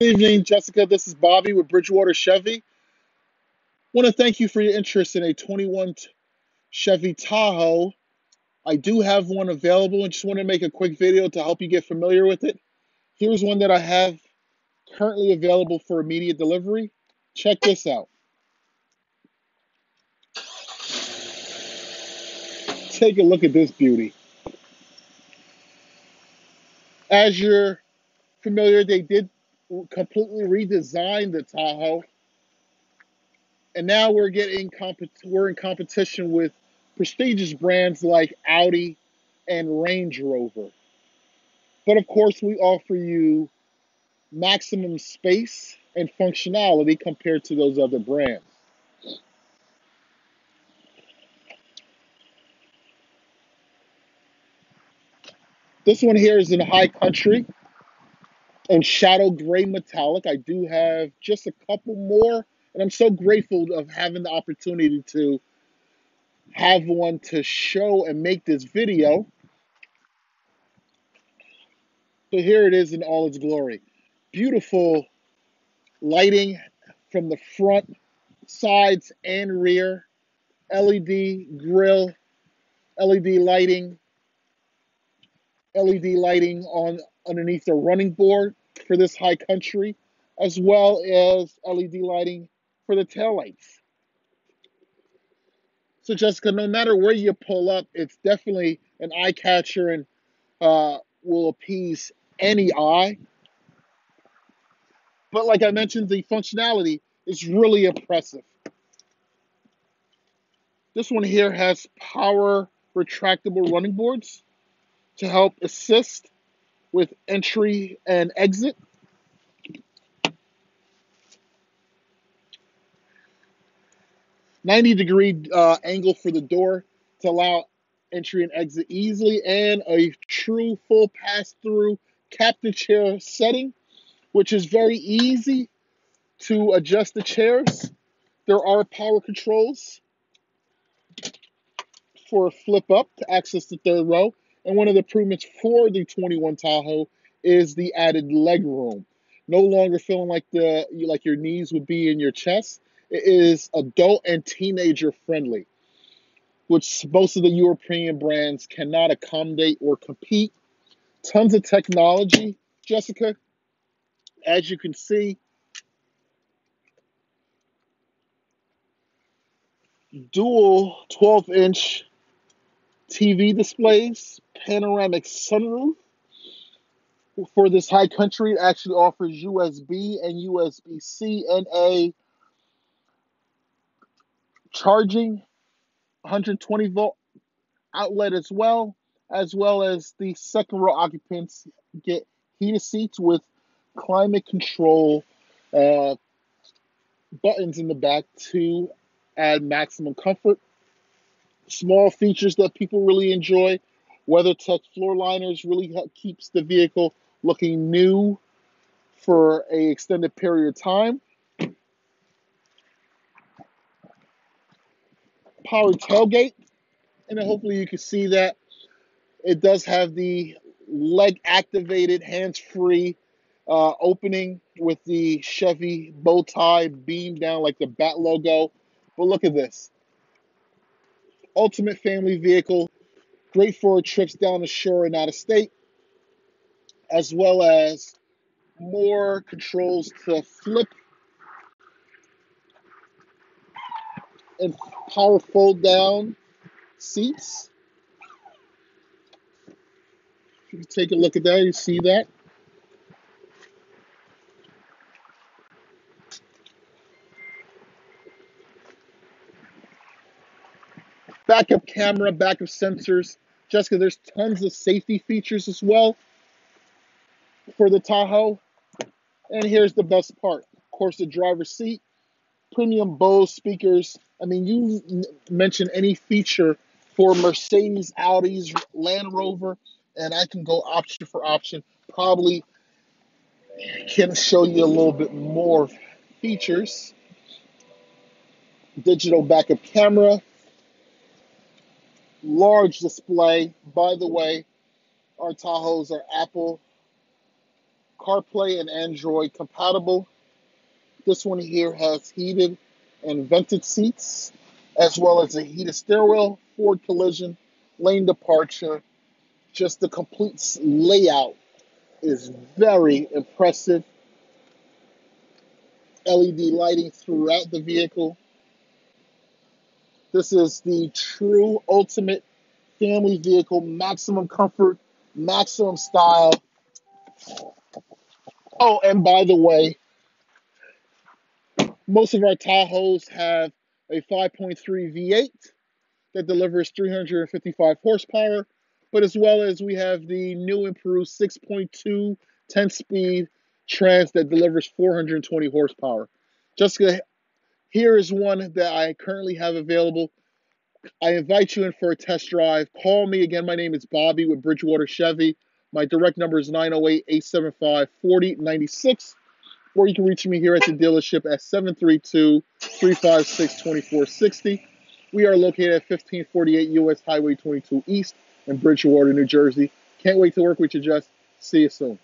Good evening, Jessica. This is Bobby with Bridgewater Chevy. Want to thank you for your interest in a 21 Chevy Tahoe. I do have one available and just want to make a quick video to help you get familiar with it. Here's one that I have currently available for immediate delivery. Check this out. Take a look at this beauty. As you're familiar, they did completely redesigned the Tahoe, and now we're getting we're in competition with prestigious brands like Audi and Range Rover. But of course, we offer you maximum space and functionality compared to those other brands. This one here is in high country and shadow gray metallic. I do have just a couple more, and I'm so grateful of having the opportunity to have one to show and make this video. So here it is in all its glory. Beautiful lighting from the front, sides, and rear. LED grill, LED lighting, LED lighting on underneath the running board for this high country, as well as LED lighting for the taillights. So, Jessica, no matter where you pull up, it's definitely an eye catcher and uh, will appease any eye. But, like I mentioned, the functionality is really impressive. This one here has power retractable running boards to help assist with entry and exit. Ninety degree uh, angle for the door to allow entry and exit easily, and a true full pass through captain chair setting, which is very easy to adjust the chairs. There are power controls for flip up to access the third row. And one of the improvements for the 21 Tahoe is the added leg room. No longer feeling like the like your knees would be in your chest. It is adult and teenager friendly, which most of the European brands cannot accommodate or compete. Tons of technology, Jessica. As you can see, dual 12 inch TV displays, panoramic sunroof. For this high country, it actually offers USB and USB C and a charging 120 volt outlet as well, as well as the second row occupants get heated seats with climate control uh, buttons in the back to add maximum comfort. Small features that people really enjoy WeatherTech floor liners really keeps the vehicle looking new for a extended period of time. Power tailgate, and hopefully you can see that it does have the leg activated, hands free uh, opening with the Chevy bow tie beam down like the bat logo. But look at this ultimate family vehicle great for trips down the shore and out of state, as well as more controls to flip and power fold down seats. If you take a look at that, you see that. Backup camera, backup sensors. Jessica, there's tons of safety features as well for the Tahoe. And here's the best part. Of course, the driver's seat, premium Bose speakers. I mean, you mention any feature for Mercedes, Audi's, Land Rover, and I can go option for option. Probably can show you a little bit more features. Digital backup camera, large display. By the way, our Tahoes are Apple CarPlay and Android compatible. This one here has heated and vented seats, as well as a heated wheel, forward collision, lane departure. Just the complete layout is very impressive. LED lighting throughout the vehicle. This is the true ultimate family vehicle, maximum comfort, maximum style. Oh, and by the way, most of our Tahoes have a 5.3 V8 that delivers 355 horsepower, but as well as we have the new improved 6.2 10 speed trans that delivers 420 horsepower. Jessica, here is one that I currently have available. I invite you in for a test drive. Call me again. My name is Bobby with Bridgewater Chevy. My direct number is 908 875 4096 or you can reach me here at the dealership at 732 356 2460. We are located at 1548 US Highway 22 East in Bridgewater, New Jersey. Can't wait to work with you, Jess. See you soon.